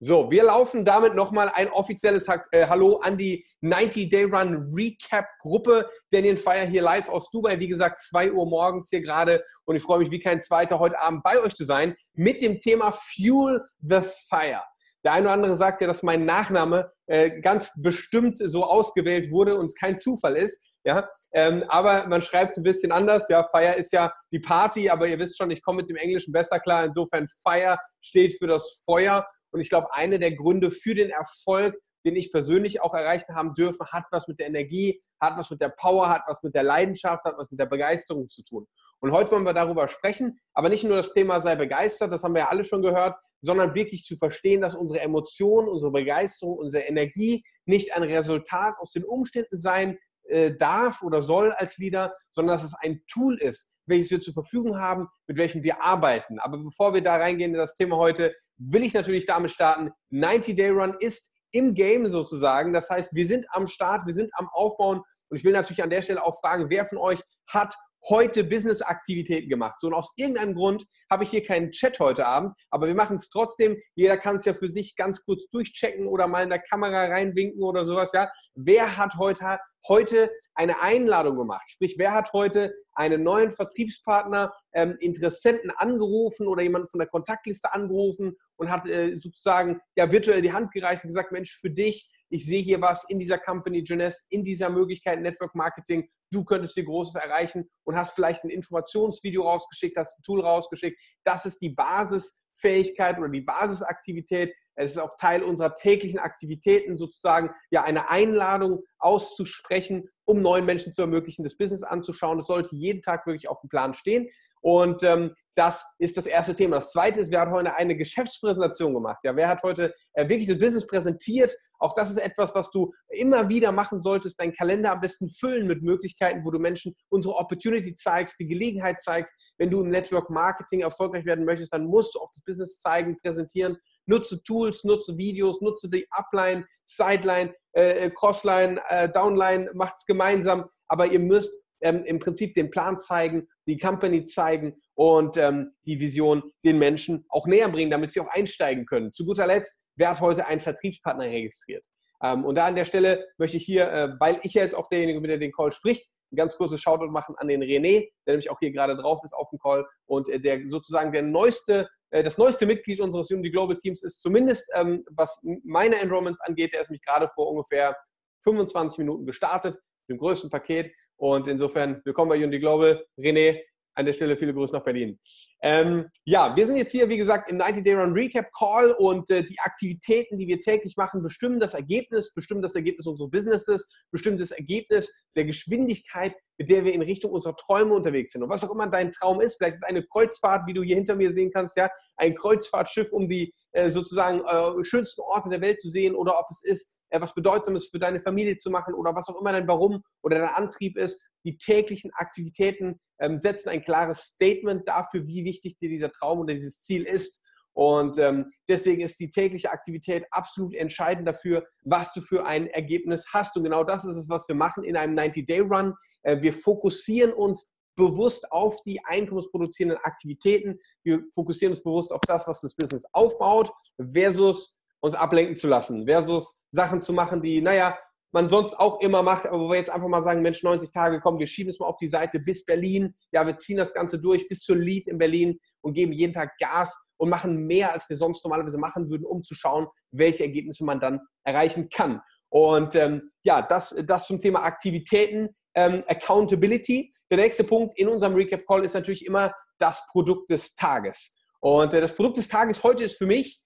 So, wir laufen damit nochmal ein offizielles äh, Hallo an die 90 Day Run Recap Gruppe. Daniel Fire hier live aus Dubai. Wie gesagt, 2 Uhr morgens hier gerade. Und ich freue mich wie kein zweiter heute Abend bei euch zu sein mit dem Thema Fuel the Fire. Der eine oder andere sagt ja, dass mein Nachname äh, ganz bestimmt so ausgewählt wurde und es kein Zufall ist. Ja, ähm, aber man schreibt es ein bisschen anders. Ja, Fire ist ja die Party, aber ihr wisst schon, ich komme mit dem Englischen besser klar. Insofern Fire steht für das Feuer. Und ich glaube, einer der Gründe für den Erfolg, den ich persönlich auch erreicht haben dürfen, hat was mit der Energie, hat was mit der Power, hat was mit der Leidenschaft, hat was mit der Begeisterung zu tun. Und heute wollen wir darüber sprechen, aber nicht nur das Thema sei begeistert, das haben wir ja alle schon gehört, sondern wirklich zu verstehen, dass unsere Emotionen, unsere Begeisterung, unsere Energie nicht ein Resultat aus den Umständen sein äh, darf oder soll als Leader, sondern dass es ein Tool ist, welches wir zur Verfügung haben, mit welchem wir arbeiten. Aber bevor wir da reingehen in das Thema heute, will ich natürlich damit starten. 90 Day Run ist im Game sozusagen. Das heißt, wir sind am Start, wir sind am Aufbauen. Und ich will natürlich an der Stelle auch fragen, wer von euch hat heute Business-Aktivitäten gemacht. So, und aus irgendeinem Grund habe ich hier keinen Chat heute Abend, aber wir machen es trotzdem. Jeder kann es ja für sich ganz kurz durchchecken oder mal in der Kamera reinwinken oder sowas, ja. Wer hat heute, heute eine Einladung gemacht? Sprich, wer hat heute einen neuen Vertriebspartner, ähm, Interessenten angerufen oder jemanden von der Kontaktliste angerufen und hat äh, sozusagen ja virtuell die Hand gereicht und gesagt, Mensch, für dich ich sehe hier was in dieser Company, Jeunesse, in dieser Möglichkeit Network Marketing, du könntest hier Großes erreichen und hast vielleicht ein Informationsvideo rausgeschickt, hast ein Tool rausgeschickt. Das ist die Basisfähigkeit oder die Basisaktivität. Es ist auch Teil unserer täglichen Aktivitäten, sozusagen ja eine Einladung auszusprechen, um neuen Menschen zu ermöglichen, das Business anzuschauen. Das sollte jeden Tag wirklich auf dem Plan stehen. Und ähm, das ist das erste Thema. Das zweite ist, wer hat heute eine Geschäftspräsentation gemacht? Ja, wer hat heute äh, wirklich das Business präsentiert? Auch das ist etwas, was du immer wieder machen solltest. Deinen Kalender am besten füllen mit Möglichkeiten, wo du Menschen unsere Opportunity zeigst, die Gelegenheit zeigst. Wenn du im Network Marketing erfolgreich werden möchtest, dann musst du auch das Business zeigen, präsentieren. Nutze Tools, nutze Videos, nutze die Upline, Sideline, äh Crossline, äh, Downline, macht's gemeinsam. Aber ihr müsst ähm, im Prinzip den Plan zeigen, die Company zeigen und ähm, die Vision den Menschen auch näher bringen, damit sie auch einsteigen können. Zu guter Letzt, wer hat heute einen Vertriebspartner registriert? Ähm, und da an der Stelle möchte ich hier, äh, weil ich ja jetzt auch derjenige bin, der den Call spricht, ein ganz kurzes Shoutout machen an den René, der nämlich auch hier gerade drauf ist auf dem Call und äh, der sozusagen der neueste, äh, das neueste Mitglied unseres Unity Global Teams ist, zumindest ähm, was meine Enrollments angeht, der ist mich gerade vor ungefähr 25 Minuten gestartet, dem größten Paket und insofern, willkommen bei Unity Global. René, an der Stelle viele Grüße nach Berlin. Ähm, ja, wir sind jetzt hier, wie gesagt, im 90 Day Run Recap Call und äh, die Aktivitäten, die wir täglich machen, bestimmen das Ergebnis, bestimmen das Ergebnis unseres Businesses, bestimmen das Ergebnis der Geschwindigkeit, mit der wir in Richtung unserer Träume unterwegs sind. Und was auch immer dein Traum ist, vielleicht ist eine Kreuzfahrt, wie du hier hinter mir sehen kannst, ja, ein Kreuzfahrtschiff, um die äh, sozusagen äh, schönsten Orte der Welt zu sehen, oder ob es ist, was Bedeutsames für deine Familie zu machen oder was auch immer dein Warum oder dein Antrieb ist. Die täglichen Aktivitäten ähm, setzen ein klares Statement dafür, wie wichtig dir dieser Traum oder dieses Ziel ist. Und ähm, deswegen ist die tägliche Aktivität absolut entscheidend dafür, was du für ein Ergebnis hast. Und genau das ist es, was wir machen in einem 90-Day-Run. Äh, wir fokussieren uns bewusst auf die einkommensproduzierenden Aktivitäten. Wir fokussieren uns bewusst auf das, was das Business aufbaut, versus uns ablenken zu lassen, versus Sachen zu machen, die, naja, man sonst auch immer macht, aber wo wir jetzt einfach mal sagen, Mensch, 90 Tage, kommen, wir schieben es mal auf die Seite bis Berlin. Ja, wir ziehen das Ganze durch bis zur Lead in Berlin und geben jeden Tag Gas und machen mehr, als wir sonst normalerweise machen würden, um zu schauen, welche Ergebnisse man dann erreichen kann. Und ähm, ja, das, das zum Thema Aktivitäten, ähm, Accountability. Der nächste Punkt in unserem Recap Call ist natürlich immer das Produkt des Tages. Und äh, das Produkt des Tages heute ist für mich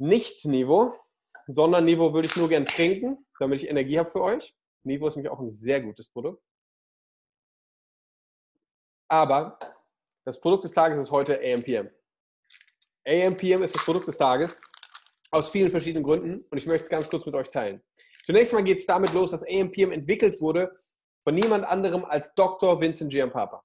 nicht Niveau, sondern Niveau würde ich nur gern trinken, damit ich Energie habe für euch. Niveau ist nämlich auch ein sehr gutes Produkt. Aber das Produkt des Tages ist heute AMPM. AMPM ist das Produkt des Tages aus vielen verschiedenen Gründen und ich möchte es ganz kurz mit euch teilen. Zunächst mal geht es damit los, dass AMPM entwickelt wurde von niemand anderem als Dr. Vincent Giampapa.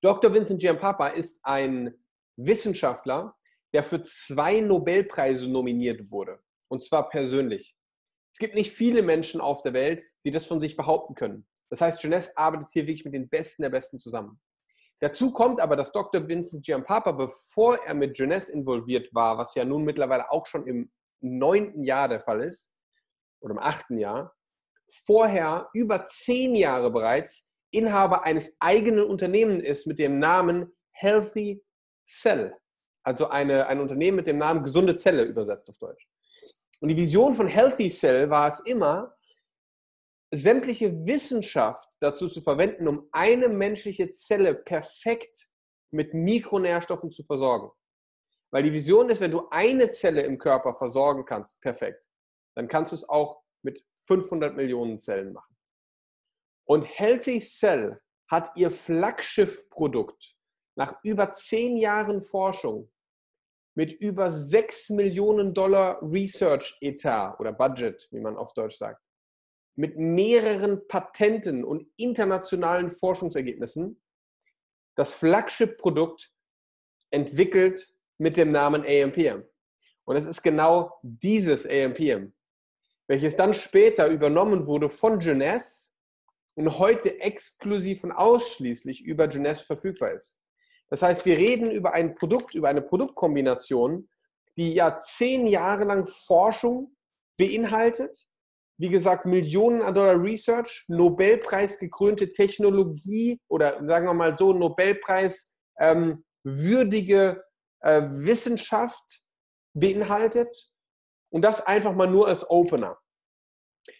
Dr. Vincent Giampapa ist ein Wissenschaftler, der für zwei Nobelpreise nominiert wurde. Und zwar persönlich. Es gibt nicht viele Menschen auf der Welt, die das von sich behaupten können. Das heißt, Jeunesse arbeitet hier wirklich mit den Besten der Besten zusammen. Dazu kommt aber, dass Dr. Vincent Giampapa, bevor er mit Jeunesse involviert war, was ja nun mittlerweile auch schon im neunten Jahr der Fall ist, oder im achten Jahr, vorher über zehn Jahre bereits Inhaber eines eigenen Unternehmens ist mit dem Namen Healthy Cell. Also eine, ein Unternehmen mit dem Namen gesunde Zelle übersetzt auf Deutsch. Und die Vision von Healthy Cell war es immer, sämtliche Wissenschaft dazu zu verwenden, um eine menschliche Zelle perfekt mit Mikronährstoffen zu versorgen. Weil die Vision ist, wenn du eine Zelle im Körper versorgen kannst, perfekt, dann kannst du es auch mit 500 Millionen Zellen machen. Und Healthy Cell hat ihr Flaggschiff-Produkt nach über zehn Jahren Forschung mit über 6 Millionen Dollar Research-Etat oder Budget, wie man auf Deutsch sagt, mit mehreren Patenten und internationalen Forschungsergebnissen das Flagship-Produkt entwickelt mit dem Namen AMPM. Und es ist genau dieses AMPM, welches dann später übernommen wurde von Jeunesse und heute exklusiv und ausschließlich über Jeunesse verfügbar ist. Das heißt, wir reden über ein Produkt, über eine Produktkombination, die ja zehn Jahre lang Forschung beinhaltet. Wie gesagt, Millionen an Dollar Research, Nobelpreis gekrönte Technologie oder sagen wir mal so, Nobelpreis ähm, würdige äh, Wissenschaft beinhaltet. Und das einfach mal nur als Opener.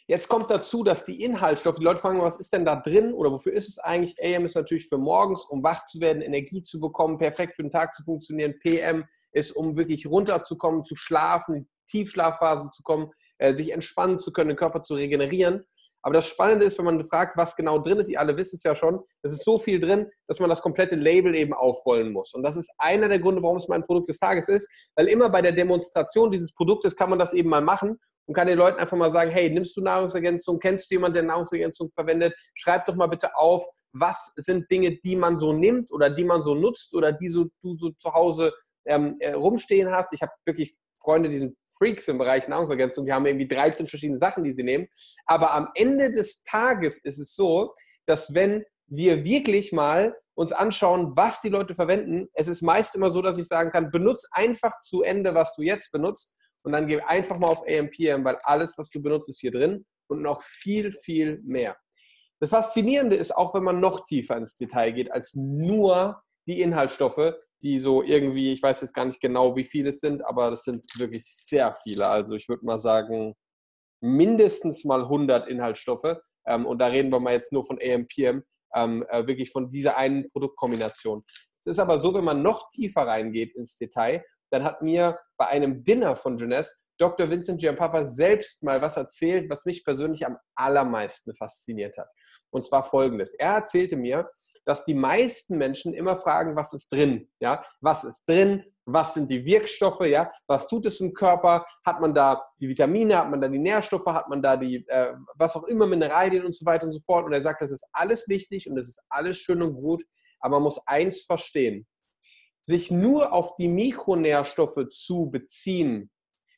Jetzt kommt dazu, dass die Inhaltsstoffe, die Leute fragen, was ist denn da drin oder wofür ist es eigentlich? AM ist natürlich für morgens, um wach zu werden, Energie zu bekommen, perfekt für den Tag zu funktionieren. PM ist, um wirklich runterzukommen, zu schlafen, Tiefschlafphase zu kommen, äh, sich entspannen zu können, den Körper zu regenerieren. Aber das Spannende ist, wenn man fragt, was genau drin ist, ihr alle wisst es ja schon, es ist so viel drin, dass man das komplette Label eben aufrollen muss. Und das ist einer der Gründe, warum es mein Produkt des Tages ist, weil immer bei der Demonstration dieses Produktes kann man das eben mal machen und kann den Leuten einfach mal sagen, hey, nimmst du Nahrungsergänzung, kennst du jemanden, der Nahrungsergänzung verwendet? Schreib doch mal bitte auf, was sind Dinge, die man so nimmt oder die man so nutzt oder die so, du so zu Hause ähm, äh, rumstehen hast. Ich habe wirklich Freunde, die sind Freaks im Bereich Nahrungsergänzung, die haben irgendwie 13 verschiedene Sachen, die sie nehmen. Aber am Ende des Tages ist es so, dass wenn wir wirklich mal uns anschauen, was die Leute verwenden, es ist meist immer so, dass ich sagen kann, benutze einfach zu Ende, was du jetzt benutzt und dann geh einfach mal auf AMPM, weil alles, was du benutzt, ist hier drin und noch viel, viel mehr. Das Faszinierende ist auch, wenn man noch tiefer ins Detail geht, als nur die Inhaltsstoffe, die so irgendwie, ich weiß jetzt gar nicht genau, wie viele es sind, aber das sind wirklich sehr viele. Also ich würde mal sagen, mindestens mal 100 Inhaltsstoffe. Ähm, und da reden wir mal jetzt nur von AMPM, ähm, äh, wirklich von dieser einen Produktkombination. Es ist aber so, wenn man noch tiefer reingeht ins Detail, dann hat mir bei einem Dinner von Jeunesse Dr. Vincent Giampapa selbst mal was erzählt, was mich persönlich am allermeisten fasziniert hat. Und zwar folgendes. Er erzählte mir, dass die meisten Menschen immer fragen, was ist drin? Ja, was ist drin? Was sind die Wirkstoffe? Ja, was tut es im Körper? Hat man da die Vitamine? Hat man da die Nährstoffe? Hat man da die, äh, was auch immer, Mineralien und so weiter und so fort? Und er sagt, das ist alles wichtig und das ist alles schön und gut, aber man muss eins verstehen sich nur auf die Mikronährstoffe zu beziehen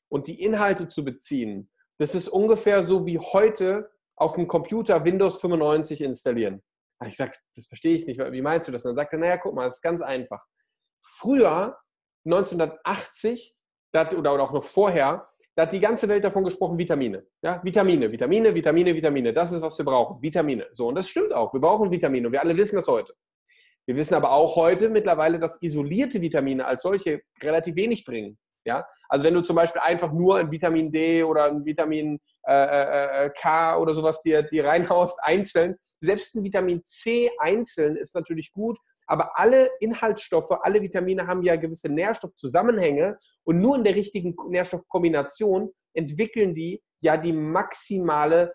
und die Inhalte zu beziehen, das ist ungefähr so wie heute auf dem Computer Windows 95 installieren. Ich sage, das verstehe ich nicht. Wie meinst du das? Und dann sagt er, naja, guck mal, das ist ganz einfach. Früher, 1980, oder auch noch vorher, da hat die ganze Welt davon gesprochen, Vitamine. Ja, Vitamine, Vitamine, Vitamine, Vitamine. Das ist, was wir brauchen. Vitamine. So, und das stimmt auch. Wir brauchen Vitamine. Und wir alle wissen das heute. Wir wissen aber auch heute mittlerweile, dass isolierte Vitamine als solche relativ wenig bringen. Ja? Also wenn du zum Beispiel einfach nur ein Vitamin D oder ein Vitamin äh, äh, äh K oder sowas dir, dir reinhaust, einzeln, selbst ein Vitamin C einzeln ist natürlich gut, aber alle Inhaltsstoffe, alle Vitamine haben ja gewisse Nährstoffzusammenhänge und nur in der richtigen Nährstoffkombination entwickeln die ja die maximale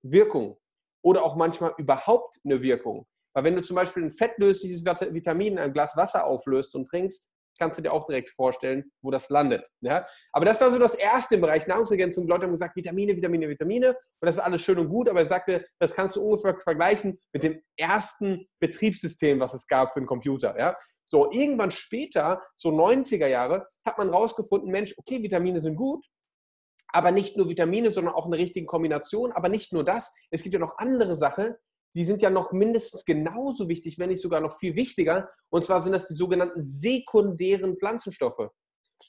Wirkung oder auch manchmal überhaupt eine Wirkung. Weil wenn du zum Beispiel ein fettlösliches Vitamin in ein Glas Wasser auflöst und trinkst, kannst du dir auch direkt vorstellen, wo das landet. Ja? Aber das war so das erste im Bereich Nahrungsergänzung. Die Leute haben gesagt, Vitamine, Vitamine, Vitamine. Und das ist alles schön und gut. Aber er sagte, das kannst du ungefähr vergleichen mit dem ersten Betriebssystem, was es gab für einen Computer. Ja? So, irgendwann später, so 90er Jahre, hat man rausgefunden, Mensch, okay, Vitamine sind gut, aber nicht nur Vitamine, sondern auch eine richtige Kombination. Aber nicht nur das, es gibt ja noch andere Sachen, die sind ja noch mindestens genauso wichtig, wenn nicht sogar noch viel wichtiger. Und zwar sind das die sogenannten sekundären Pflanzenstoffe.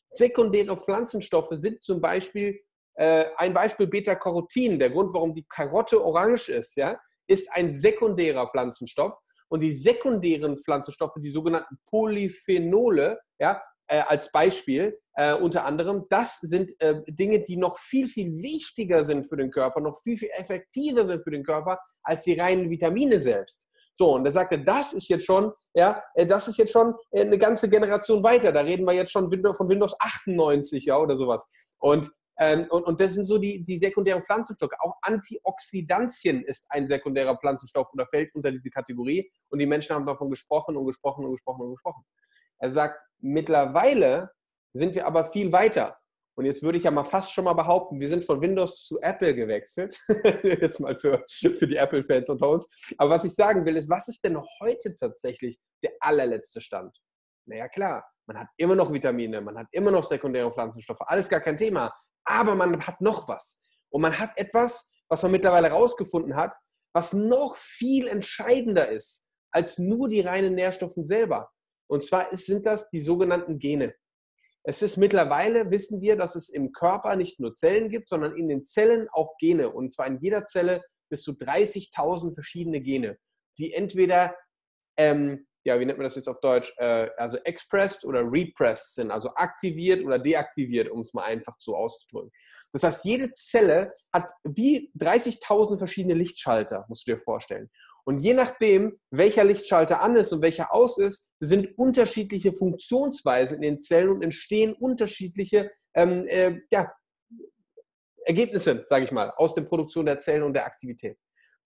Sekundäre Pflanzenstoffe sind zum Beispiel äh, ein Beispiel Beta-Carotin. Der Grund, warum die Karotte orange ist, ja, ist ein sekundärer Pflanzenstoff. Und die sekundären Pflanzenstoffe, die sogenannten Polyphenole, ja, äh, als Beispiel äh, unter anderem, das sind äh, Dinge, die noch viel, viel wichtiger sind für den Körper, noch viel, viel effektiver sind für den Körper als die reinen Vitamine selbst. So, und er sagte, das ist jetzt schon, ja, äh, das ist jetzt schon äh, eine ganze Generation weiter. Da reden wir jetzt schon von Windows 98, ja, oder sowas. Und ähm, und, und, das sind so die, die sekundären Pflanzenstoffe. Auch Antioxidantien ist ein sekundärer Pflanzenstoff oder fällt unter diese Kategorie. Und die Menschen haben davon gesprochen und gesprochen und gesprochen und gesprochen. Er sagt, mittlerweile sind wir aber viel weiter. Und jetzt würde ich ja mal fast schon mal behaupten, wir sind von Windows zu Apple gewechselt. jetzt mal für, für die Apple-Fans unter uns. Aber was ich sagen will, ist, was ist denn heute tatsächlich der allerletzte Stand? Naja, klar, man hat immer noch Vitamine, man hat immer noch sekundäre Pflanzenstoffe, alles gar kein Thema aber man hat noch was. Und man hat etwas, was man mittlerweile herausgefunden hat, was noch viel entscheidender ist als nur die reinen Nährstoffe selber. Und zwar sind das die sogenannten Gene. Es ist mittlerweile, wissen wir, dass es im Körper nicht nur Zellen gibt, sondern in den Zellen auch Gene. Und zwar in jeder Zelle bis zu 30.000 verschiedene Gene, die entweder ähm, ja, wie nennt man das jetzt auf Deutsch, äh, also expressed oder repressed sind, also aktiviert oder deaktiviert, um es mal einfach so auszudrücken. Das heißt, jede Zelle hat wie 30.000 verschiedene Lichtschalter, musst du dir vorstellen. Und je nachdem, welcher Lichtschalter an ist und welcher aus ist, sind unterschiedliche Funktionsweisen in den Zellen und entstehen unterschiedliche ähm, äh, ja, Ergebnisse, sage ich mal, aus der Produktion der Zellen und der Aktivität.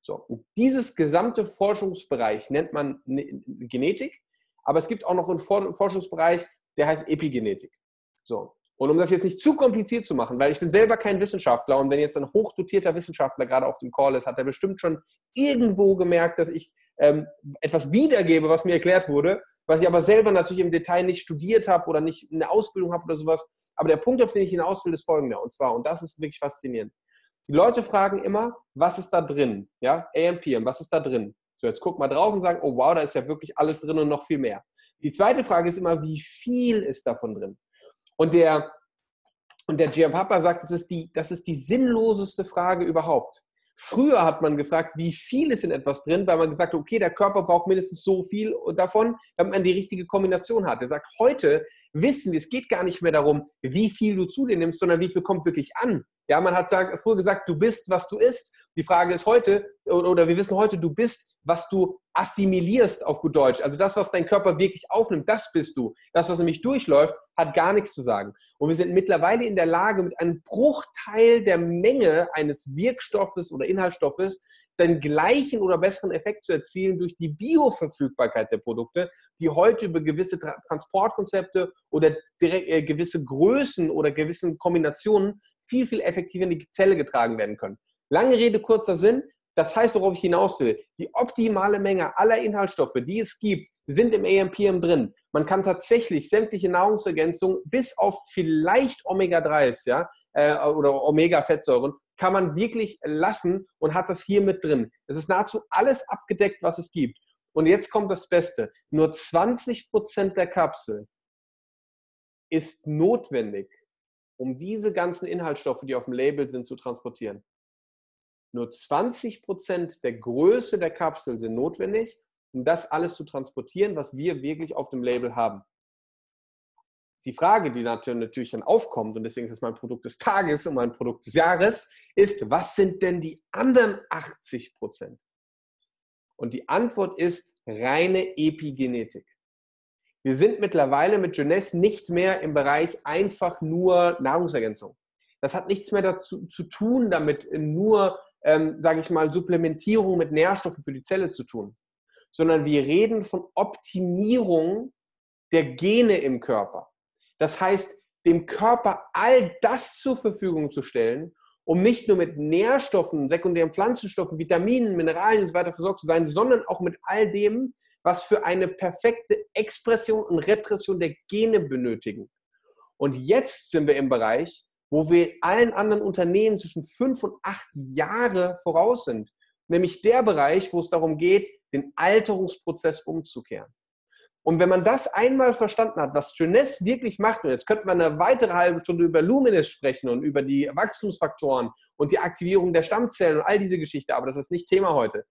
So, und dieses gesamte Forschungsbereich nennt man Genetik, aber es gibt auch noch einen Forschungsbereich, der heißt Epigenetik. So. Und um das jetzt nicht zu kompliziert zu machen, weil ich bin selber kein Wissenschaftler und wenn jetzt ein hochdotierter Wissenschaftler gerade auf dem Call ist, hat er bestimmt schon irgendwo gemerkt, dass ich ähm, etwas wiedergebe, was mir erklärt wurde, was ich aber selber natürlich im Detail nicht studiert habe oder nicht eine Ausbildung habe oder sowas. Aber der Punkt, auf den ich hinaus will, ist folgender. Und zwar, und das ist wirklich faszinierend. Die Leute fragen immer, was ist da drin? Ja, AMPM, was ist da drin? So, jetzt guck mal drauf und sagen, oh wow, da ist ja wirklich alles drin und noch viel mehr. Die zweite Frage ist immer, wie viel ist davon drin? Und der, und der Gia Papa sagt, das ist, die, das ist die sinnloseste Frage überhaupt. Früher hat man gefragt, wie viel ist in etwas drin, weil man gesagt hat, okay, der Körper braucht mindestens so viel davon, damit man die richtige Kombination hat. Er sagt, heute wissen wir, es geht gar nicht mehr darum, wie viel du zu dir nimmst, sondern wie viel kommt wirklich an. Ja, man hat früher gesagt, du bist, was du isst. Die Frage ist heute, oder wir wissen heute, du bist, was du assimilierst auf gut Deutsch. Also das, was dein Körper wirklich aufnimmt, das bist du. Das, was nämlich durchläuft, hat gar nichts zu sagen. Und wir sind mittlerweile in der Lage, mit einem Bruchteil der Menge eines Wirkstoffes oder Inhaltsstoffes den gleichen oder besseren Effekt zu erzielen durch die Bioverfügbarkeit der Produkte, die heute über gewisse Tra Transportkonzepte oder äh, gewisse Größen oder gewissen Kombinationen viel, viel effektiver in die Zelle getragen werden können. Lange Rede, kurzer Sinn. Das heißt, worauf ich hinaus will, die optimale Menge aller Inhaltsstoffe, die es gibt, sind im AMPM drin. Man kann tatsächlich sämtliche Nahrungsergänzungen bis auf vielleicht Omega-3s ja, äh, oder Omega-Fettsäuren kann man wirklich lassen und hat das hier mit drin. Es ist nahezu alles abgedeckt, was es gibt. Und jetzt kommt das Beste. Nur 20% der Kapsel ist notwendig, um diese ganzen Inhaltsstoffe, die auf dem Label sind, zu transportieren. Nur 20% der Größe der Kapsel sind notwendig, um das alles zu transportieren, was wir wirklich auf dem Label haben die Frage, die natürlich dann aufkommt, und deswegen ist es mein Produkt des Tages und mein Produkt des Jahres, ist, was sind denn die anderen 80 Prozent? Und die Antwort ist reine Epigenetik. Wir sind mittlerweile mit Jeunesse nicht mehr im Bereich einfach nur Nahrungsergänzung. Das hat nichts mehr dazu zu tun, damit nur, ähm, sage ich mal, Supplementierung mit Nährstoffen für die Zelle zu tun, sondern wir reden von Optimierung der Gene im Körper. Das heißt, dem Körper all das zur Verfügung zu stellen, um nicht nur mit Nährstoffen, sekundären Pflanzenstoffen, Vitaminen, Mineralien und so weiter versorgt zu sein, sondern auch mit all dem, was für eine perfekte Expression und Repression der Gene benötigen. Und jetzt sind wir im Bereich, wo wir allen anderen Unternehmen zwischen fünf und acht Jahre voraus sind. nämlich der Bereich, wo es darum geht, den Alterungsprozess umzukehren. Und wenn man das einmal verstanden hat, was Jeunesse wirklich macht, und jetzt könnte man eine weitere halbe Stunde über Luminous sprechen und über die Wachstumsfaktoren und die Aktivierung der Stammzellen und all diese Geschichte, aber das ist nicht Thema heute,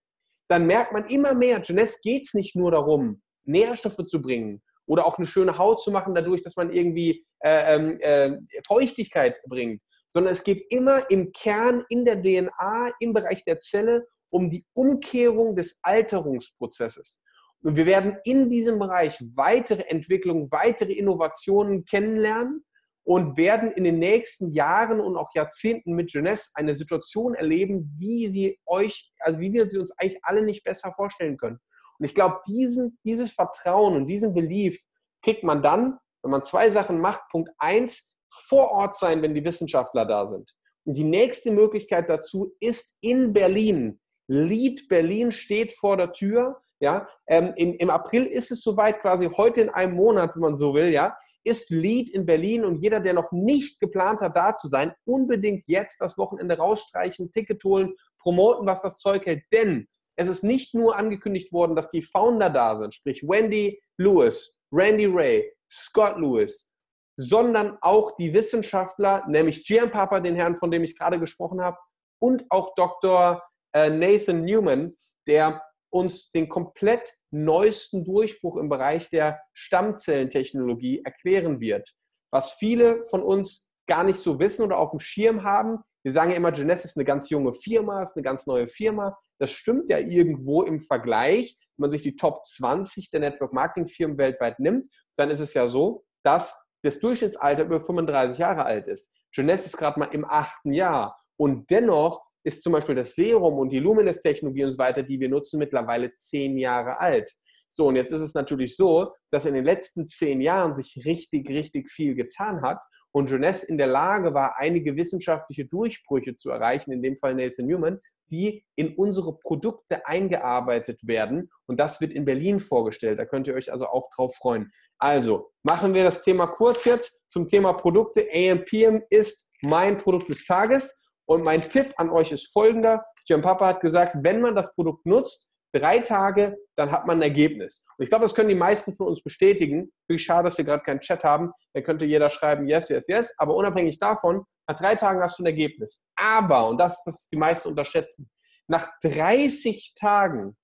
dann merkt man immer mehr, Jeunesse geht es nicht nur darum, Nährstoffe zu bringen oder auch eine schöne Haut zu machen, dadurch, dass man irgendwie äh, ähm, äh, Feuchtigkeit bringt, sondern es geht immer im Kern, in der DNA, im Bereich der Zelle um die Umkehrung des Alterungsprozesses. Und wir werden in diesem Bereich weitere Entwicklungen, weitere Innovationen kennenlernen und werden in den nächsten Jahren und auch Jahrzehnten mit Jeunesse eine Situation erleben, wie sie euch, also wie wir sie uns eigentlich alle nicht besser vorstellen können. Und ich glaube, dieses Vertrauen und diesen Belief kriegt man dann, wenn man zwei Sachen macht. Punkt eins, vor Ort sein, wenn die Wissenschaftler da sind. Und die nächste Möglichkeit dazu ist in Berlin. Lead Berlin steht vor der Tür. Ja, ähm, im, im April ist es soweit, quasi heute in einem Monat, wenn man so will, ja, ist Lead in Berlin und jeder, der noch nicht geplant hat, da zu sein, unbedingt jetzt das Wochenende rausstreichen, Ticket holen, promoten, was das Zeug hält. Denn es ist nicht nur angekündigt worden, dass die Founder da sind, sprich Wendy Lewis, Randy Ray, Scott Lewis, sondern auch die Wissenschaftler, nämlich Gian Papa, den Herrn, von dem ich gerade gesprochen habe, und auch Dr. Äh, Nathan Newman, der uns den komplett neuesten Durchbruch im Bereich der Stammzellentechnologie erklären wird. Was viele von uns gar nicht so wissen oder auf dem Schirm haben. Wir sagen ja immer, Genesis ist eine ganz junge Firma, ist eine ganz neue Firma. Das stimmt ja irgendwo im Vergleich. Wenn man sich die Top 20 der Network Marketing Firmen weltweit nimmt, dann ist es ja so, dass das Durchschnittsalter über 35 Jahre alt ist. Genesis ist gerade mal im achten Jahr. Und dennoch ist zum Beispiel das Serum und die Luminous-Technologie und so weiter, die wir nutzen, mittlerweile zehn Jahre alt. So, und jetzt ist es natürlich so, dass in den letzten zehn Jahren sich richtig, richtig viel getan hat und Jeunesse in der Lage war, einige wissenschaftliche Durchbrüche zu erreichen, in dem Fall Nathan Newman, die in unsere Produkte eingearbeitet werden. Und das wird in Berlin vorgestellt. Da könnt ihr euch also auch drauf freuen. Also, machen wir das Thema kurz jetzt zum Thema Produkte. AMPM ist mein Produkt des Tages. Und mein Tipp an euch ist folgender. Jim Papa hat gesagt, wenn man das Produkt nutzt, drei Tage, dann hat man ein Ergebnis. Und ich glaube, das können die meisten von uns bestätigen. Wirklich schade, dass wir gerade keinen Chat haben. Da könnte jeder schreiben, yes, yes, yes. Aber unabhängig davon, nach drei Tagen hast du ein Ergebnis. Aber, und das ist das die meisten unterschätzen, nach 30 Tagen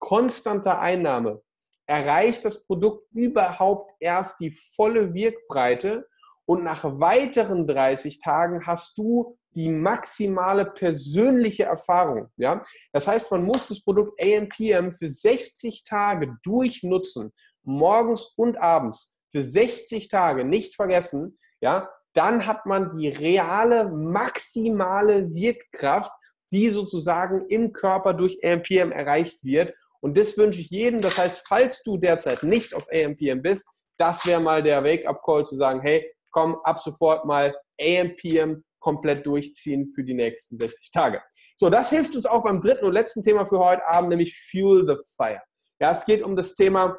konstanter Einnahme erreicht das Produkt überhaupt erst die volle Wirkbreite und nach weiteren 30 Tagen hast du die maximale persönliche Erfahrung. Ja? Das heißt, man muss das Produkt AMPM für 60 Tage durchnutzen, morgens und abends, für 60 Tage, nicht vergessen, ja, dann hat man die reale, maximale Wirkkraft, die sozusagen im Körper durch AMPM erreicht wird. Und das wünsche ich jedem. Das heißt, falls du derzeit nicht auf AMPM bist, das wäre mal der Wake-up-Call zu sagen, hey, komm, ab sofort mal AMPM komplett durchziehen für die nächsten 60 Tage. So, das hilft uns auch beim dritten und letzten Thema für heute Abend, nämlich Fuel the Fire. Ja, es geht um das Thema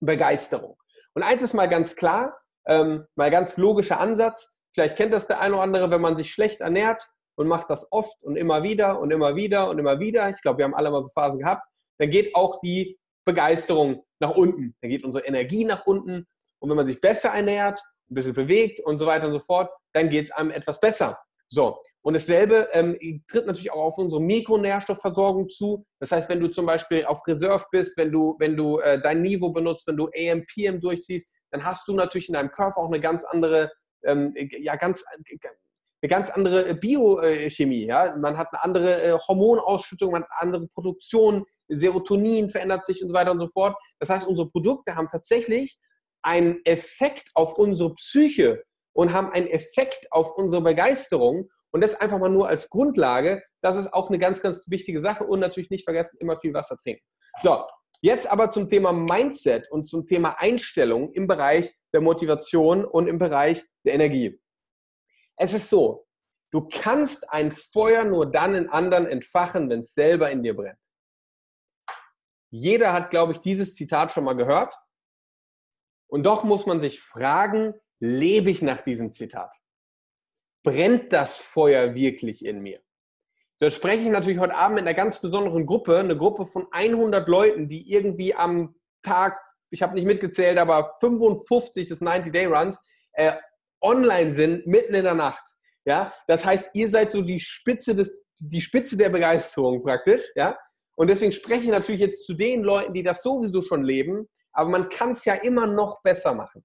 Begeisterung. Und eins ist mal ganz klar, ähm, mal ganz logischer Ansatz. Vielleicht kennt das der eine oder andere, wenn man sich schlecht ernährt und macht das oft und immer wieder und immer wieder und immer wieder. Ich glaube, wir haben alle mal so Phasen gehabt. Dann geht auch die Begeisterung nach unten. Dann geht unsere Energie nach unten. Und wenn man sich besser ernährt, ein bisschen bewegt und so weiter und so fort, dann geht es einem etwas besser. So, und dasselbe ähm, tritt natürlich auch auf unsere Mikronährstoffversorgung zu. Das heißt, wenn du zum Beispiel auf Reserve bist, wenn du, wenn du äh, dein Niveau benutzt, wenn du AMPM durchziehst, dann hast du natürlich in deinem Körper auch eine ganz andere, ähm, ja, ganz, eine ganz andere Biochemie. Ja? Man hat eine andere äh, Hormonausschüttung, man hat eine andere Produktion, Serotonin verändert sich und so weiter und so fort. Das heißt, unsere Produkte haben tatsächlich einen Effekt auf unsere Psyche und haben einen Effekt auf unsere Begeisterung. Und das einfach mal nur als Grundlage. Das ist auch eine ganz, ganz wichtige Sache. Und natürlich nicht vergessen, immer viel Wasser trinken. So, jetzt aber zum Thema Mindset und zum Thema Einstellung im Bereich der Motivation und im Bereich der Energie. Es ist so, du kannst ein Feuer nur dann in anderen entfachen, wenn es selber in dir brennt. Jeder hat, glaube ich, dieses Zitat schon mal gehört. Und doch muss man sich fragen, lebe ich nach diesem Zitat? Brennt das Feuer wirklich in mir? So, jetzt spreche ich natürlich heute Abend mit einer ganz besonderen Gruppe, eine Gruppe von 100 Leuten, die irgendwie am Tag, ich habe nicht mitgezählt, aber 55 des 90-Day-Runs äh, online sind, mitten in der Nacht. Ja, das heißt, ihr seid so die Spitze des, die Spitze der Begeisterung praktisch. Ja, und deswegen spreche ich natürlich jetzt zu den Leuten, die das sowieso schon leben, aber man kann es ja immer noch besser machen.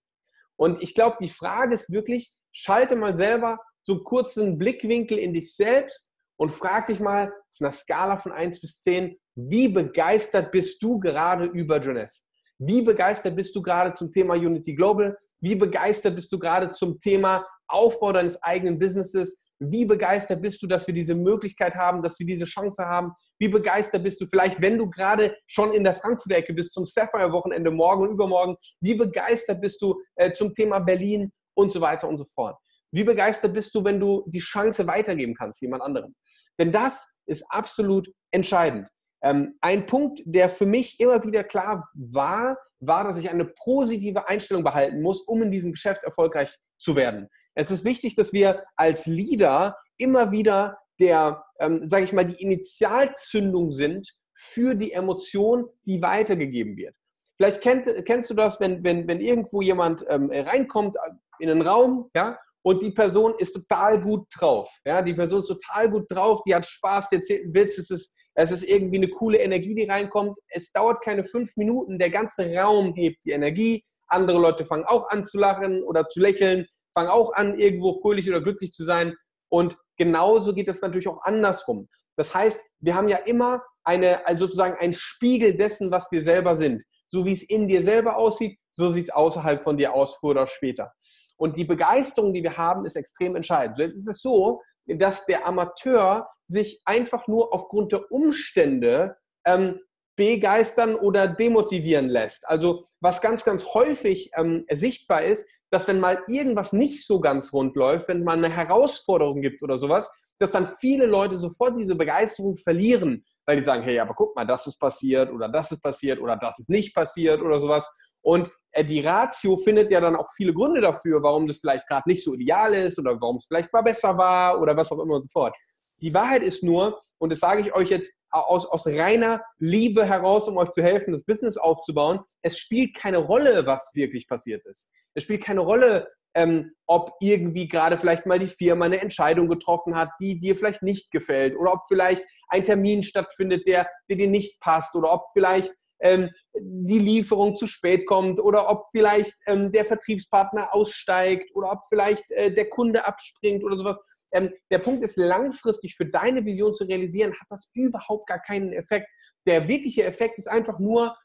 Und ich glaube, die Frage ist wirklich, schalte mal selber so einen kurzen Blickwinkel in dich selbst und frag dich mal auf einer Skala von 1 bis 10, wie begeistert bist du gerade über Jonas? Wie begeistert bist du gerade zum Thema Unity Global? Wie begeistert bist du gerade zum Thema Aufbau deines eigenen Businesses? Wie begeistert bist du, dass wir diese Möglichkeit haben, dass wir diese Chance haben? Wie begeistert bist du vielleicht, wenn du gerade schon in der Frankfurter Ecke bist, zum Sapphire-Wochenende morgen und übermorgen? Wie begeistert bist du äh, zum Thema Berlin und so weiter und so fort? Wie begeistert bist du, wenn du die Chance weitergeben kannst, jemand anderem? Denn das ist absolut entscheidend. Ähm, ein Punkt, der für mich immer wieder klar war, war, dass ich eine positive Einstellung behalten muss, um in diesem Geschäft erfolgreich zu werden. Es ist wichtig, dass wir als Leader immer wieder der, ähm, sage ich mal, die Initialzündung sind für die Emotion, die weitergegeben wird. Vielleicht kennt, kennst du das, wenn, wenn, wenn irgendwo jemand ähm, reinkommt in einen Raum, ja, und die Person ist total gut drauf. Ja, die Person ist total gut drauf, die hat Spaß, die erzählt einen Witz, es ist, es ist irgendwie eine coole Energie, die reinkommt. Es dauert keine fünf Minuten, der ganze Raum hebt die Energie. Andere Leute fangen auch an zu lachen oder zu lächeln fangen auch an, irgendwo fröhlich oder glücklich zu sein. Und genauso geht es natürlich auch andersrum. Das heißt, wir haben ja immer eine, also sozusagen ein Spiegel dessen, was wir selber sind. So wie es in dir selber aussieht, so sieht es außerhalb von dir aus, früher oder später. Und die Begeisterung, die wir haben, ist extrem entscheidend. Jetzt ist es so, dass der Amateur sich einfach nur aufgrund der Umstände ähm, begeistern oder demotivieren lässt. Also was ganz, ganz häufig ähm, sichtbar ist, dass wenn mal irgendwas nicht so ganz rund läuft, wenn man eine Herausforderung gibt oder sowas, dass dann viele Leute sofort diese Begeisterung verlieren, weil die sagen, hey, aber guck mal, das ist passiert oder das ist passiert oder das ist nicht passiert oder sowas. Und äh, die Ratio findet ja dann auch viele Gründe dafür, warum das vielleicht gerade nicht so ideal ist oder warum es vielleicht mal besser war oder was auch immer und so fort. Die Wahrheit ist nur, und das sage ich euch jetzt aus, aus reiner Liebe heraus, um euch zu helfen, das Business aufzubauen, es spielt keine Rolle, was wirklich passiert ist. Es spielt keine Rolle, ähm, ob irgendwie gerade vielleicht mal die Firma eine Entscheidung getroffen hat, die dir vielleicht nicht gefällt oder ob vielleicht ein Termin stattfindet, der, der dir nicht passt oder ob vielleicht ähm, die Lieferung zu spät kommt oder ob vielleicht ähm, der Vertriebspartner aussteigt oder ob vielleicht äh, der Kunde abspringt oder sowas. Ähm, der Punkt ist, langfristig für deine Vision zu realisieren, hat das überhaupt gar keinen Effekt. Der wirkliche Effekt ist einfach nur,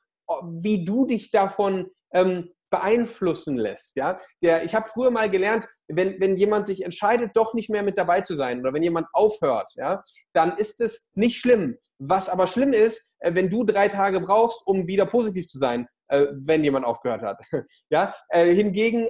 wie du dich davon ähm, beeinflussen lässt. Ja? Der, ich habe früher mal gelernt, wenn, wenn jemand sich entscheidet, doch nicht mehr mit dabei zu sein oder wenn jemand aufhört, ja, dann ist es nicht schlimm. Was aber schlimm ist, äh, wenn du drei Tage brauchst, um wieder positiv zu sein, äh, wenn jemand aufgehört hat. ja? Äh, hingegen,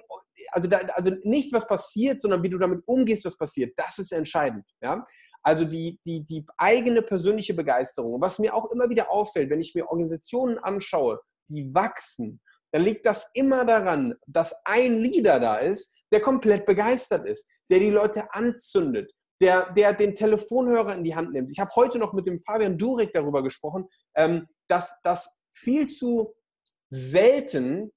also, da, also nicht was passiert, sondern wie du damit umgehst, was passiert, das ist entscheidend. Ja? Also die, die, die eigene persönliche Begeisterung. Was mir auch immer wieder auffällt, wenn ich mir Organisationen anschaue, die wachsen, dann liegt das immer daran, dass ein Leader da ist, der komplett begeistert ist, der die Leute anzündet, der, der den Telefonhörer in die Hand nimmt. Ich habe heute noch mit dem Fabian Durek darüber gesprochen, ähm, dass das viel zu selten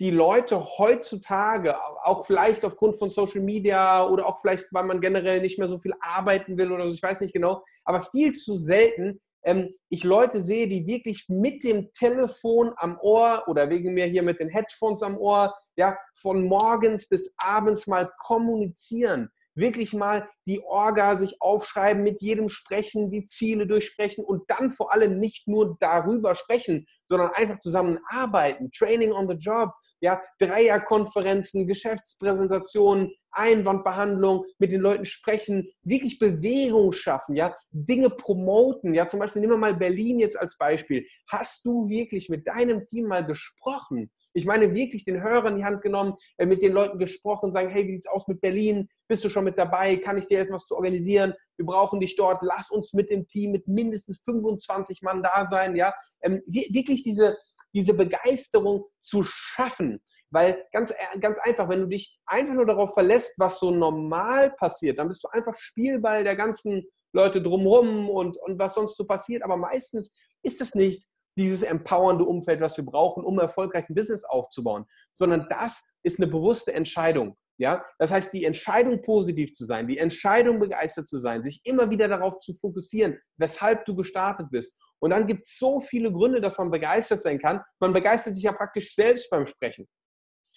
die Leute heutzutage, auch vielleicht aufgrund von Social Media oder auch vielleicht, weil man generell nicht mehr so viel arbeiten will oder so, ich weiß nicht genau, aber viel zu selten ähm, ich Leute sehe, die wirklich mit dem Telefon am Ohr oder wegen mir hier mit den Headphones am Ohr, ja, von morgens bis abends mal kommunizieren. Wirklich mal die Orga sich aufschreiben, mit jedem sprechen, die Ziele durchsprechen und dann vor allem nicht nur darüber sprechen, sondern einfach zusammenarbeiten. Training on the Job, ja, Dreierkonferenzen, Geschäftspräsentationen, Einwandbehandlung, mit den Leuten sprechen, wirklich Bewegung schaffen, ja, Dinge promoten, ja, zum Beispiel nehmen wir mal Berlin jetzt als Beispiel. Hast du wirklich mit deinem Team mal gesprochen? Ich meine, wirklich den Hörer in die Hand genommen, äh, mit den Leuten gesprochen, sagen, hey, wie sieht's aus mit Berlin? Bist du schon mit dabei? Kann ich dir etwas zu organisieren? Wir brauchen dich dort. Lass uns mit dem Team mit mindestens 25 Mann da sein, ja. Ähm, wirklich diese, diese Begeisterung zu schaffen. Weil ganz, äh, ganz einfach, wenn du dich einfach nur darauf verlässt, was so normal passiert, dann bist du einfach Spielball der ganzen Leute drumherum und, und was sonst so passiert. Aber meistens ist es nicht dieses empowernde Umfeld, was wir brauchen, um erfolgreich ein Business aufzubauen, sondern das ist eine bewusste Entscheidung. Ja, das heißt, die Entscheidung positiv zu sein, die Entscheidung begeistert zu sein, sich immer wieder darauf zu fokussieren, weshalb du gestartet bist. Und dann gibt es so viele Gründe, dass man begeistert sein kann. Man begeistert sich ja praktisch selbst beim Sprechen.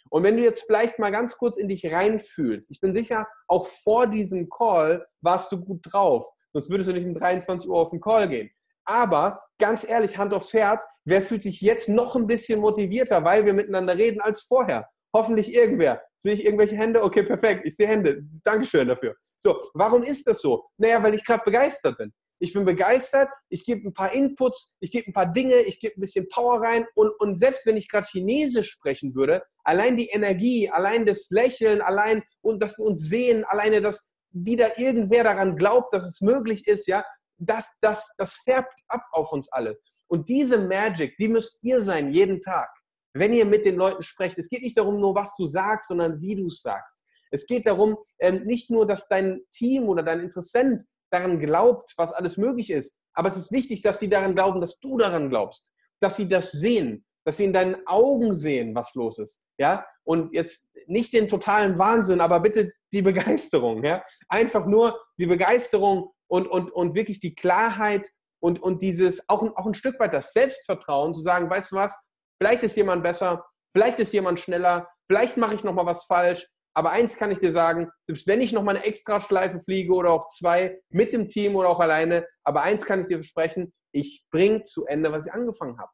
Und wenn du jetzt vielleicht mal ganz kurz in dich reinfühlst, ich bin sicher, auch vor diesem Call warst du gut drauf. Sonst würdest du nicht um 23 Uhr auf den Call gehen. Aber ganz ehrlich, Hand aufs Herz, wer fühlt sich jetzt noch ein bisschen motivierter, weil wir miteinander reden als vorher? Hoffentlich irgendwer. Sehe ich irgendwelche Hände? Okay, perfekt. Ich sehe Hände. Dankeschön dafür. So, warum ist das so? Naja, weil ich gerade begeistert bin. Ich bin begeistert, ich gebe ein paar Inputs, ich gebe ein paar Dinge, ich gebe ein bisschen Power rein und, und selbst wenn ich gerade Chinesisch sprechen würde, allein die Energie, allein das Lächeln, allein und dass wir uns sehen, alleine, dass wieder irgendwer daran glaubt, dass es möglich ist, ja, das, das, das färbt ab auf uns alle. Und diese Magic, die müsst ihr sein jeden Tag, wenn ihr mit den Leuten sprecht. Es geht nicht darum, nur was du sagst, sondern wie du es sagst. Es geht darum, ähm, nicht nur, dass dein Team oder dein Interessent daran glaubt, was alles möglich ist, aber es ist wichtig, dass sie daran glauben, dass du daran glaubst, dass sie das sehen, dass sie in deinen Augen sehen, was los ist. Ja? Und jetzt nicht den totalen Wahnsinn, aber bitte die Begeisterung. Ja? Einfach nur die Begeisterung und, und, und wirklich die Klarheit und, und dieses, auch, auch ein Stück weit das Selbstvertrauen, zu sagen, weißt du was, vielleicht ist jemand besser, vielleicht ist jemand schneller, vielleicht mache ich nochmal was falsch, aber eins kann ich dir sagen, selbst wenn ich nochmal eine Extraschleife fliege oder auch zwei mit dem Team oder auch alleine, aber eins kann ich dir versprechen, ich bringe zu Ende, was ich angefangen habe.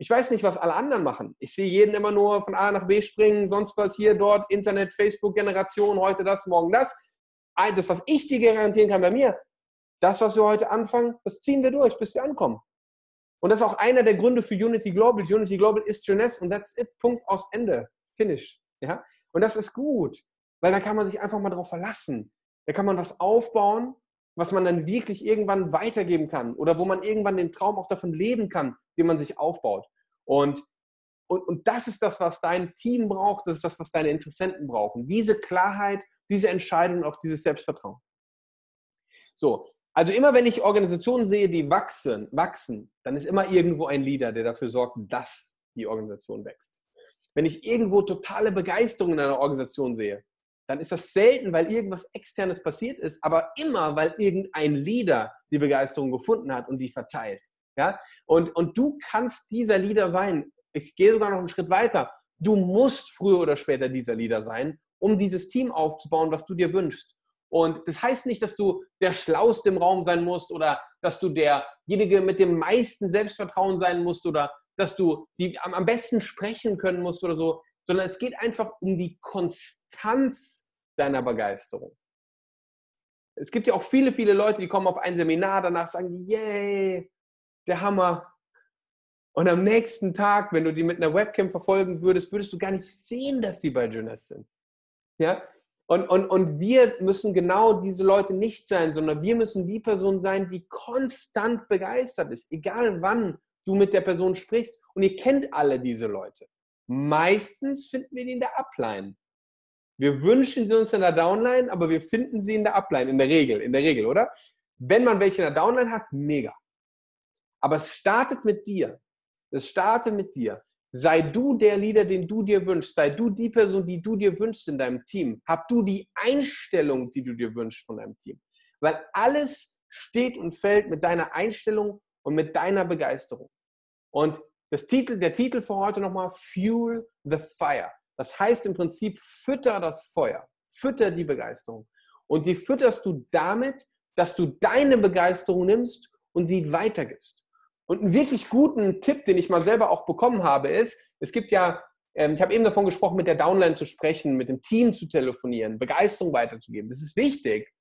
Ich weiß nicht, was alle anderen machen. Ich sehe jeden immer nur von A nach B springen, sonst was hier, dort, Internet, Facebook, Generation, heute das, morgen das. Das, was ich dir garantieren kann bei mir, das, was wir heute anfangen, das ziehen wir durch, bis wir ankommen. Und das ist auch einer der Gründe für Unity Global. Unity Global ist Jeunesse und that's it. Punkt aus Ende. Finish. Ja? Und das ist gut, weil da kann man sich einfach mal drauf verlassen. Da kann man was aufbauen, was man dann wirklich irgendwann weitergeben kann oder wo man irgendwann den Traum auch davon leben kann, den man sich aufbaut. Und, und, und das ist das, was dein Team braucht, das ist das, was deine Interessenten brauchen. Diese Klarheit, diese Entscheidung, auch dieses Selbstvertrauen. So, also immer wenn ich Organisationen sehe, die wachsen, wachsen, dann ist immer irgendwo ein Leader, der dafür sorgt, dass die Organisation wächst. Wenn ich irgendwo totale Begeisterung in einer Organisation sehe, dann ist das selten, weil irgendwas Externes passiert ist, aber immer, weil irgendein Leader die Begeisterung gefunden hat und die verteilt. Ja? Und, und du kannst dieser Leader sein. Ich gehe sogar noch einen Schritt weiter. Du musst früher oder später dieser Leader sein, um dieses Team aufzubauen, was du dir wünschst. Und das heißt nicht, dass du der Schlauste im Raum sein musst oder dass du derjenige mit dem meisten Selbstvertrauen sein musst oder dass du die am besten sprechen können musst oder so, sondern es geht einfach um die Konstanz deiner Begeisterung. Es gibt ja auch viele, viele Leute, die kommen auf ein Seminar, danach sagen, yay, der Hammer. Und am nächsten Tag, wenn du die mit einer Webcam verfolgen würdest, würdest du gar nicht sehen, dass die bei Jonas sind. Ja? Und, und, und wir müssen genau diese Leute nicht sein, sondern wir müssen die Person sein, die konstant begeistert ist, egal wann du mit der Person sprichst. Und ihr kennt alle diese Leute. Meistens finden wir die in der Upline. Wir wünschen sie uns in der Downline, aber wir finden sie in der Upline, in der Regel, in der Regel, oder? Wenn man welche in der Downline hat, mega. Aber es startet mit dir. Es startet mit dir. Sei du der Leader, den du dir wünschst. Sei du die Person, die du dir wünschst in deinem Team. Hab du die Einstellung, die du dir wünschst von deinem Team. Weil alles steht und fällt mit deiner Einstellung und mit deiner Begeisterung. Und das Titel, der Titel für heute nochmal Fuel the Fire. Das heißt im Prinzip, fütter das Feuer, fütter die Begeisterung. Und die fütterst du damit, dass du deine Begeisterung nimmst und sie weitergibst. Und einen wirklich guten Tipp, den ich mal selber auch bekommen habe, ist, es gibt ja, ähm, ich habe eben davon gesprochen, mit der Downline zu sprechen, mit dem Team zu telefonieren, Begeisterung weiterzugeben. Das ist wichtig.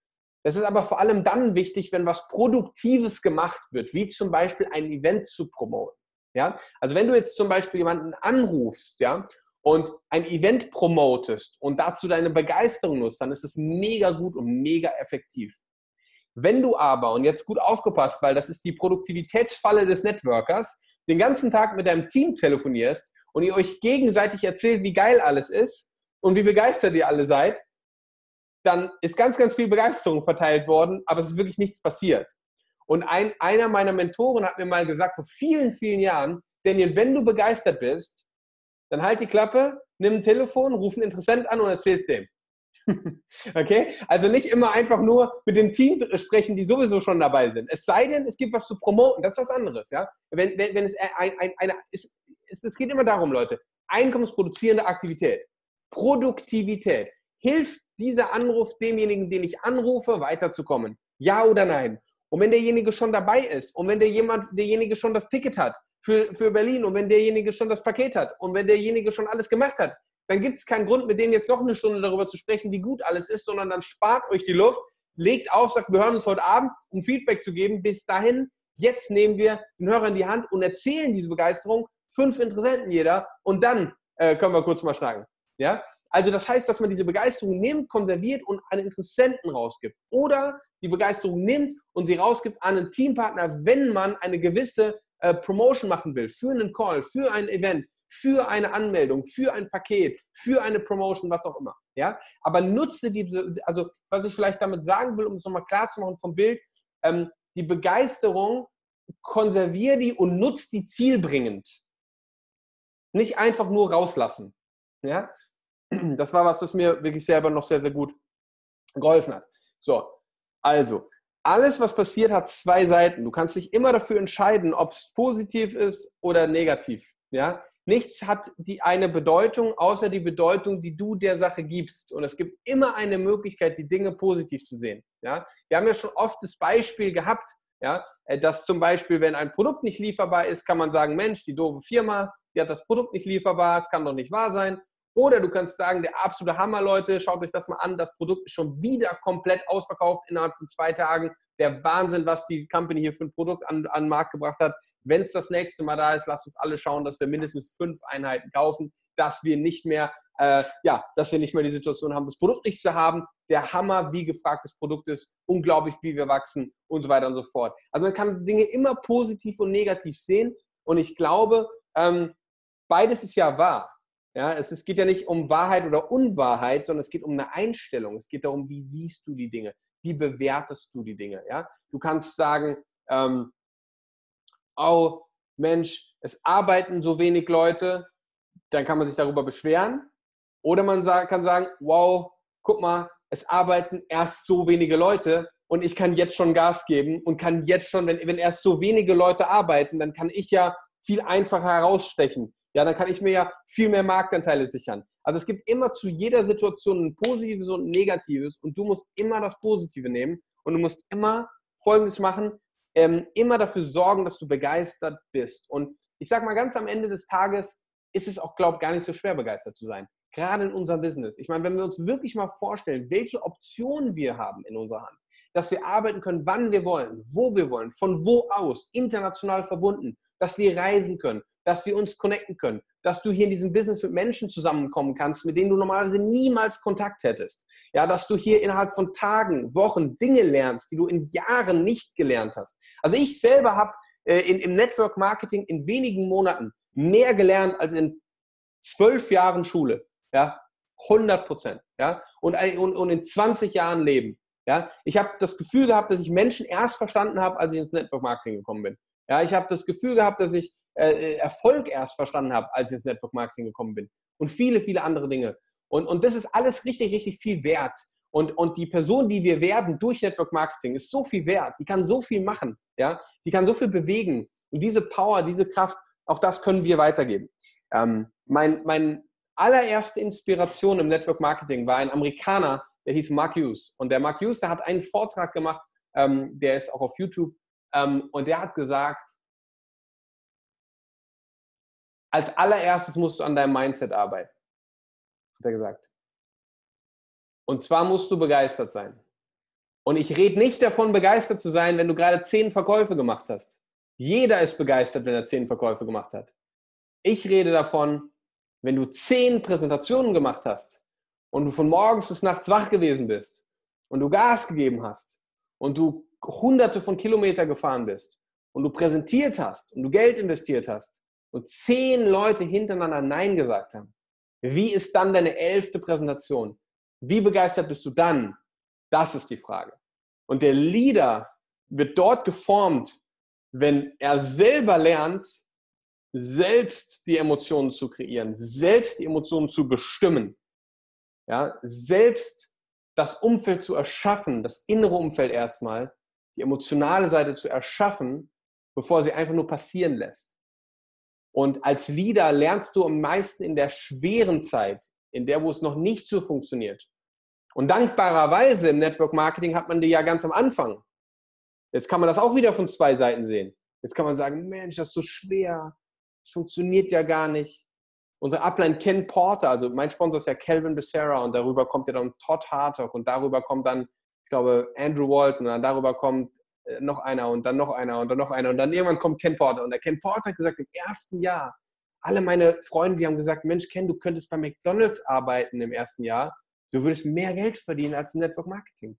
Das ist aber vor allem dann wichtig, wenn was Produktives gemacht wird, wie zum Beispiel ein Event zu promoten. Ja? Also wenn du jetzt zum Beispiel jemanden anrufst, ja, und ein Event promotest und dazu deine Begeisterung nutzt, dann ist es mega gut und mega effektiv. Wenn du aber, und jetzt gut aufgepasst, weil das ist die Produktivitätsfalle des Networkers, den ganzen Tag mit deinem Team telefonierst und ihr euch gegenseitig erzählt, wie geil alles ist und wie begeistert ihr alle seid, dann ist ganz, ganz viel Begeisterung verteilt worden, aber es ist wirklich nichts passiert. Und ein, einer meiner Mentoren hat mir mal gesagt, vor vielen, vielen Jahren, Daniel, wenn du begeistert bist, dann halt die Klappe, nimm ein Telefon, ruf einen Interessent an und erzähl's dem. Okay? Also nicht immer einfach nur mit dem Team sprechen, die sowieso schon dabei sind. Es sei denn, es gibt was zu promoten, das ist was anderes, ja? Wenn, wenn, wenn es ein, ein, eine, es, es, geht immer darum, Leute, einkommensproduzierende Aktivität, Produktivität. Hilft dieser Anruf demjenigen, den ich anrufe, weiterzukommen? Ja oder nein? Und wenn derjenige schon dabei ist und wenn der jemand, derjenige schon das Ticket hat für, für Berlin und wenn derjenige schon das Paket hat und wenn derjenige schon alles gemacht hat, dann gibt es keinen Grund, mit denen jetzt noch eine Stunde darüber zu sprechen, wie gut alles ist, sondern dann spart euch die Luft, legt auf, sagt, wir hören uns heute Abend, um Feedback zu geben. Bis dahin, jetzt nehmen wir den Hörer in die Hand und erzählen diese Begeisterung, fünf Interessenten jeder und dann äh, können wir kurz mal schnacken. Ja? Also das heißt, dass man diese Begeisterung nimmt, konserviert und an Interessenten rausgibt. Oder die Begeisterung nimmt und sie rausgibt an einen Teampartner, wenn man eine gewisse äh, Promotion machen will, für einen Call, für ein Event, für eine Anmeldung, für ein Paket, für eine Promotion, was auch immer. Ja? Aber nutze diese, also was ich vielleicht damit sagen will, um es nochmal klar zu machen vom Bild, ähm, die Begeisterung, konservier die und nutze die zielbringend. Nicht einfach nur rauslassen. Ja? Das war was, das mir wirklich selber noch sehr, sehr gut geholfen hat. So, also, alles, was passiert, hat zwei Seiten. Du kannst dich immer dafür entscheiden, ob es positiv ist oder negativ. Ja? Nichts hat die eine Bedeutung, außer die Bedeutung, die du der Sache gibst. Und es gibt immer eine Möglichkeit, die Dinge positiv zu sehen. Ja? Wir haben ja schon oft das Beispiel gehabt, ja, äh, dass zum Beispiel, wenn ein Produkt nicht lieferbar ist, kann man sagen, Mensch, die doofe Firma, die hat das Produkt nicht lieferbar, es kann doch nicht wahr sein. Oder du kannst sagen, der absolute Hammer, Leute, schaut euch das mal an, das Produkt ist schon wieder komplett ausverkauft innerhalb von zwei Tagen. Der Wahnsinn, was die Company hier für ein Produkt an, den Markt gebracht hat. Wenn es das nächste Mal da ist, lasst uns alle schauen, dass wir mindestens fünf Einheiten kaufen, dass wir nicht mehr, äh, ja, dass wir nicht mehr die Situation haben, das Produkt nicht zu haben. Der Hammer, wie gefragt das Produkt ist, unglaublich, wie wir wachsen und so weiter und so fort. Also man kann Dinge immer positiv und negativ sehen und ich glaube, ähm, beides ist ja wahr. Ja, es, es geht ja nicht um Wahrheit oder Unwahrheit, sondern es geht um eine Einstellung. Es geht darum, wie siehst du die Dinge? Wie bewertest du die Dinge? Ja? Du kannst sagen, ähm, oh Mensch, es arbeiten so wenig Leute, dann kann man sich darüber beschweren. Oder man kann sagen, wow, guck mal, es arbeiten erst so wenige Leute und ich kann jetzt schon Gas geben und kann jetzt schon, wenn, wenn erst so wenige Leute arbeiten, dann kann ich ja viel einfacher herausstechen ja, dann kann ich mir ja viel mehr Marktanteile sichern. Also es gibt immer zu jeder Situation ein positives und ein negatives und du musst immer das Positive nehmen und du musst immer Folgendes machen, ähm, immer dafür sorgen, dass du begeistert bist. Und ich sage mal ganz am Ende des Tages ist es auch, glaube ich, gar nicht so schwer begeistert zu sein. Gerade in unserem Business. Ich meine, wenn wir uns wirklich mal vorstellen, welche Optionen wir haben in unserer Hand, dass wir arbeiten können, wann wir wollen, wo wir wollen, von wo aus, international verbunden, dass wir reisen können, dass wir uns connecten können, dass du hier in diesem Business mit Menschen zusammenkommen kannst, mit denen du normalerweise niemals Kontakt hättest. Ja, dass du hier innerhalb von Tagen, Wochen Dinge lernst, die du in Jahren nicht gelernt hast. Also ich selber habe äh, im Network Marketing in wenigen Monaten mehr gelernt als in zwölf Jahren Schule. Ja, 100 Prozent. Ja, und, und, und in 20 Jahren Leben. Ja, ich habe das Gefühl gehabt, dass ich Menschen erst verstanden habe, als ich ins Network Marketing gekommen bin. Ja, ich habe das Gefühl gehabt, dass ich äh, äh, Erfolg erst verstanden habe, als ich ins Network Marketing gekommen bin. Und viele, viele andere Dinge. Und, und das ist alles richtig, richtig viel wert. Und, und die Person, die wir werden durch Network Marketing, ist so viel wert. Die kann so viel machen. Ja? Die kann so viel bewegen. Und diese Power, diese Kraft, auch das können wir weitergeben. Ähm, mein, mein allererste Inspiration im Network Marketing war ein Amerikaner, der hieß Mark Hughes. Und der Mark Hughes, der hat einen Vortrag gemacht, ähm, der ist auch auf YouTube. Ähm, und der hat gesagt, als allererstes musst du an deinem Mindset arbeiten, hat er gesagt. Und zwar musst du begeistert sein. Und ich rede nicht davon, begeistert zu sein, wenn du gerade zehn Verkäufe gemacht hast. Jeder ist begeistert, wenn er zehn Verkäufe gemacht hat. Ich rede davon, wenn du zehn Präsentationen gemacht hast und du von morgens bis nachts wach gewesen bist und du Gas gegeben hast und du hunderte von Kilometer gefahren bist und du präsentiert hast und du Geld investiert hast und zehn Leute hintereinander Nein gesagt haben, wie ist dann deine elfte Präsentation? Wie begeistert bist du dann? Das ist die Frage. Und der Leader wird dort geformt, wenn er selber lernt, selbst die Emotionen zu kreieren, selbst die Emotionen zu bestimmen, ja, selbst das Umfeld zu erschaffen, das innere Umfeld erstmal, die emotionale Seite zu erschaffen, bevor sie einfach nur passieren lässt. Und als Leader lernst du am meisten in der schweren Zeit, in der, wo es noch nicht so funktioniert. Und dankbarerweise im Network Marketing hat man die ja ganz am Anfang. Jetzt kann man das auch wieder von zwei Seiten sehen. Jetzt kann man sagen, Mensch, das ist so schwer. Das funktioniert ja gar nicht. Unser Upline Ken Porter, also mein Sponsor ist ja Calvin Becerra und darüber kommt ja dann Todd Hartog und darüber kommt dann, ich glaube, Andrew Walton und dann darüber kommt noch einer und dann noch einer und dann noch einer und dann irgendwann kommt Ken Porter und der Ken Porter hat gesagt, im ersten Jahr, alle meine Freunde, die haben gesagt, Mensch, Ken, du könntest bei McDonalds arbeiten im ersten Jahr, du würdest mehr Geld verdienen als im Network Marketing.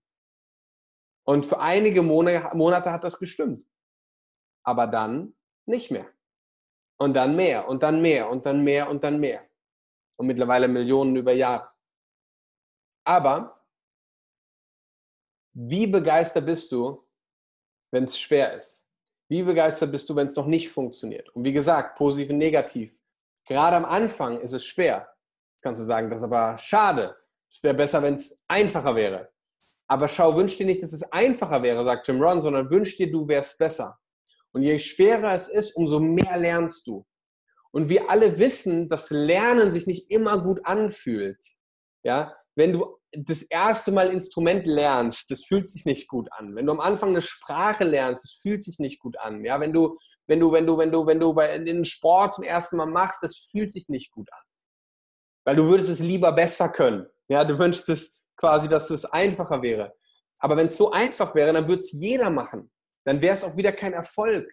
Und für einige Monate hat das gestimmt. Aber dann nicht mehr. Und dann mehr und dann mehr und dann mehr und dann mehr. Und mittlerweile Millionen über Jahre. Aber wie begeistert bist du, wenn es schwer ist? Wie begeistert bist du, wenn es noch nicht funktioniert? Und wie gesagt, positiv und negativ. Gerade am Anfang ist es schwer. Jetzt kannst du sagen, das ist aber schade. Es wäre besser, wenn es einfacher wäre. Aber schau, wünsch dir nicht, dass es einfacher wäre, sagt Jim Ron, sondern wünsch dir, du wärst besser. Und je schwerer es ist, umso mehr lernst du. Und wir alle wissen, dass Lernen sich nicht immer gut anfühlt. Ja, wenn du das erste Mal Instrument lernst, das fühlt sich nicht gut an. Wenn du am Anfang eine Sprache lernst, das fühlt sich nicht gut an. Ja, wenn du, wenn du, wenn du, wenn du, wenn du bei den Sport zum ersten Mal machst, das fühlt sich nicht gut an. Weil du würdest es lieber besser können. Ja, du wünschst es quasi, dass es einfacher wäre. Aber wenn es so einfach wäre, dann würde es jeder machen. Dann wäre es auch wieder kein Erfolg.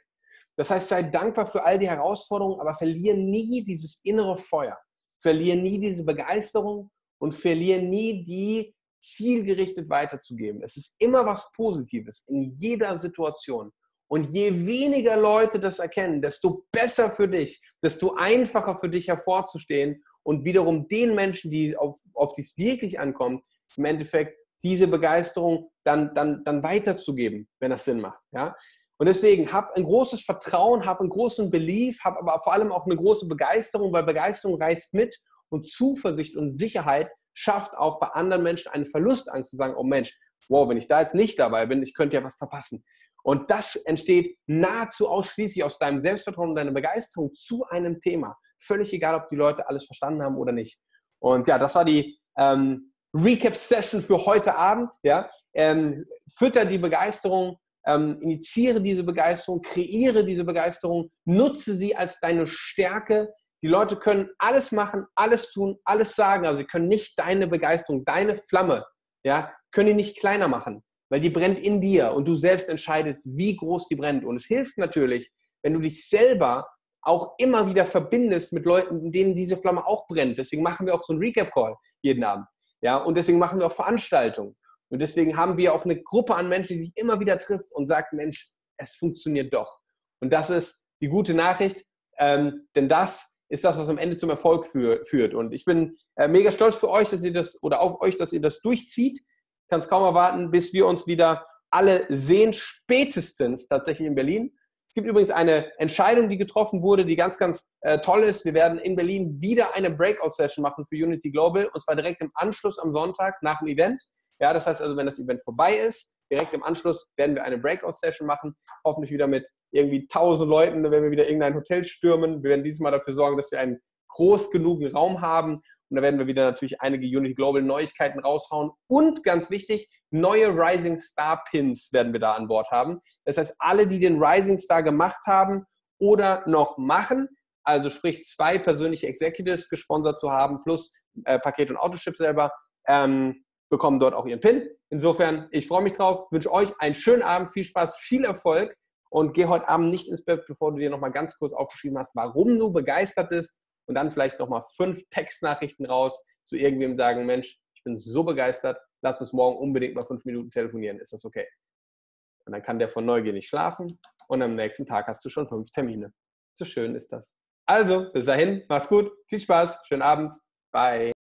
Das heißt, sei dankbar für all die Herausforderungen, aber verliere nie dieses innere Feuer. Verliere nie diese Begeisterung und verliere nie die zielgerichtet weiterzugeben. Es ist immer was Positives in jeder Situation. Und je weniger Leute das erkennen, desto besser für dich, desto einfacher für dich hervorzustehen und wiederum den Menschen, die auf, auf die es wirklich ankommt, im Endeffekt diese Begeisterung dann, dann, dann weiterzugeben, wenn das Sinn macht. Ja? Und deswegen hab ein großes Vertrauen, hab einen großen Belief, hab aber vor allem auch eine große Begeisterung, weil Begeisterung reißt mit und Zuversicht und Sicherheit schafft auch bei anderen Menschen eine Verlustangst zu sagen, oh Mensch, wow, wenn ich da jetzt nicht dabei bin, ich könnte ja was verpassen. Und das entsteht nahezu ausschließlich aus deinem Selbstvertrauen und deiner Begeisterung zu einem Thema. Völlig egal, ob die Leute alles verstanden haben oder nicht. Und ja, das war die ähm, Recap-Session für heute Abend. Ja? Ähm, fütter die Begeisterung, ähm, initiiere diese Begeisterung, kreiere diese Begeisterung, nutze sie als deine Stärke. Die Leute können alles machen, alles tun, alles sagen, aber sie können nicht deine Begeisterung, deine Flamme, ja, können die nicht kleiner machen, weil die brennt in dir und du selbst entscheidest, wie groß die brennt. Und es hilft natürlich, wenn du dich selber auch immer wieder verbindest mit Leuten, denen diese Flamme auch brennt. Deswegen machen wir auch so einen Recap-Call jeden Abend. Ja, und deswegen machen wir auch Veranstaltungen. Und deswegen haben wir auch eine Gruppe an Menschen, die sich immer wieder trifft und sagt, Mensch, es funktioniert doch. Und das ist die gute Nachricht, ähm, denn das ist das, was am Ende zum Erfolg für, führt. Und ich bin äh, mega stolz für euch, dass ihr das oder auf euch, dass ihr das durchzieht. Kann es kaum erwarten, bis wir uns wieder alle sehen, spätestens tatsächlich in Berlin gibt übrigens eine Entscheidung, die getroffen wurde, die ganz, ganz äh, toll ist. Wir werden in Berlin wieder eine Breakout-Session machen für Unity Global und zwar direkt im Anschluss am Sonntag nach dem Event. Ja, das heißt also, wenn das Event vorbei ist, direkt im Anschluss werden wir eine Breakout-Session machen. Hoffentlich wieder mit irgendwie 1000 Leuten, dann werden wir wieder irgendein Hotel stürmen. Wir werden dieses Mal dafür sorgen, dass wir einen groß genugen Raum haben. Und da werden wir wieder natürlich einige Unity Global Neuigkeiten raushauen. Und ganz wichtig, neue Rising Star Pins werden wir da an Bord haben. Das heißt, alle, die den Rising Star gemacht haben oder noch machen, also sprich zwei persönliche Executives gesponsert zu haben, plus äh, Paket und Autoship selber, ähm, bekommen dort auch ihren Pin. Insofern, ich freue mich drauf, wünsche euch einen schönen Abend, viel Spaß, viel Erfolg und geh heute Abend nicht ins Bett, bevor du dir nochmal ganz kurz aufgeschrieben hast, warum du begeistert bist und dann vielleicht nochmal fünf Textnachrichten raus zu irgendwem sagen, Mensch, ich bin so begeistert, lass uns morgen unbedingt mal fünf Minuten telefonieren, ist das okay? Und dann kann der von Neugier nicht schlafen und am nächsten Tag hast du schon fünf Termine. So schön ist das. Also, bis dahin, mach's gut, viel Spaß, schönen Abend, bye.